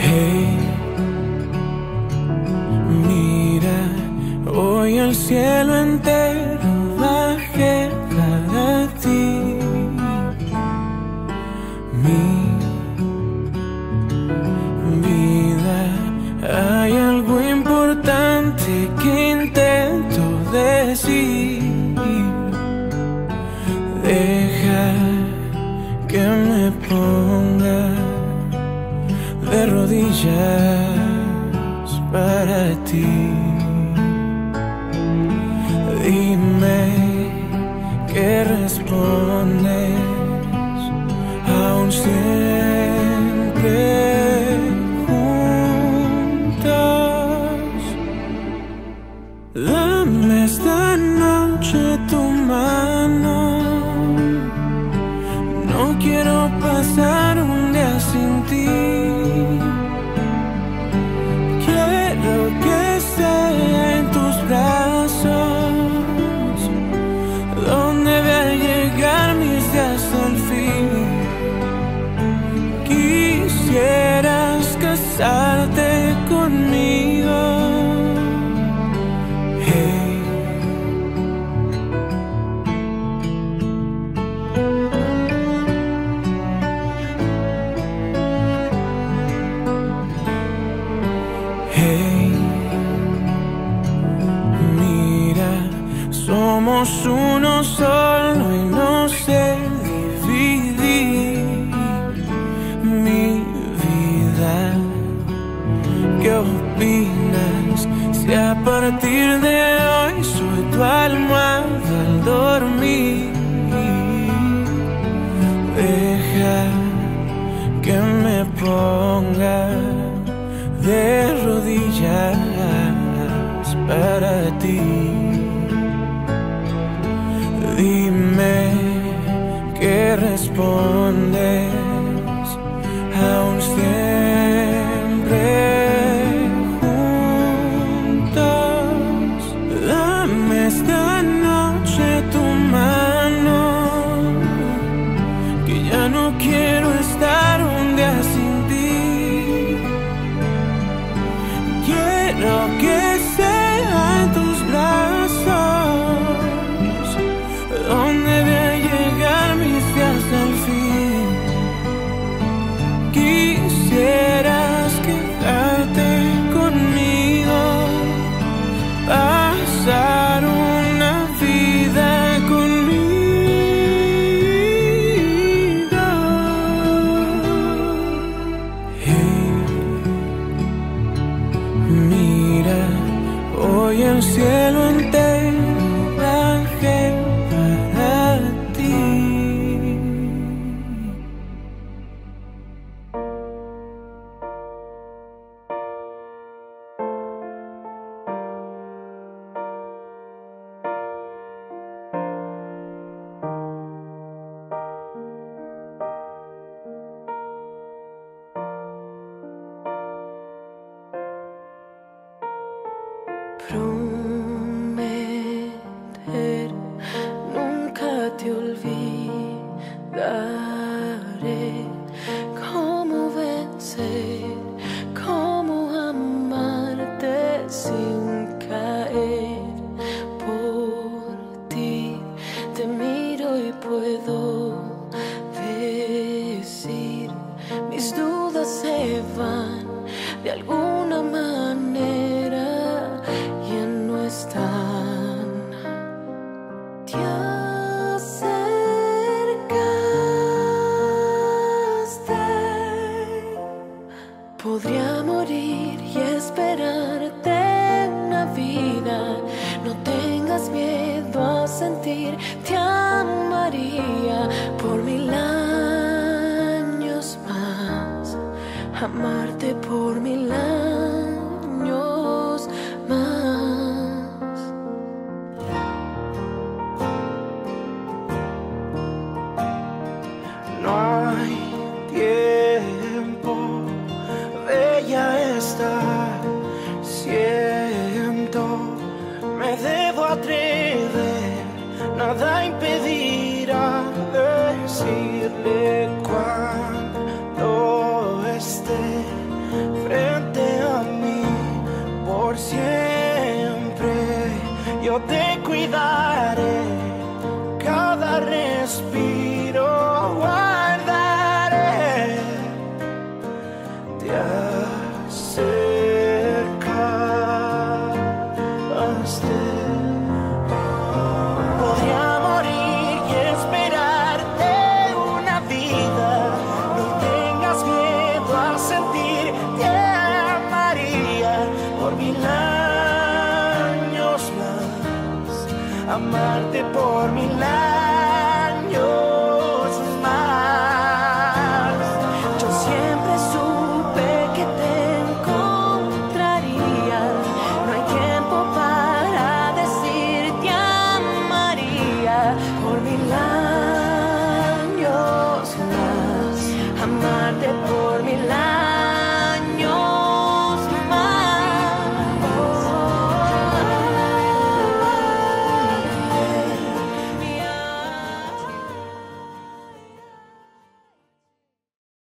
Hey, mira, hoy el cielo entero bajé para ti. Mi vida, hay algo importante que intento decir. Deja que me ponga de rodillas para ti. Dime que respondes aún siempre juntos. Somos uno solo y no sé dividir mi vida. ¿Qué opinas si a partir de hoy soy tu almohada al dormir? Deja que me ponga de rodillas para ti. Que de alguna manera ya no están. Te acercaste. Podría morir y esperarte una vida. No tengas miedo a sentir, te amaría te cuidaré, por mil años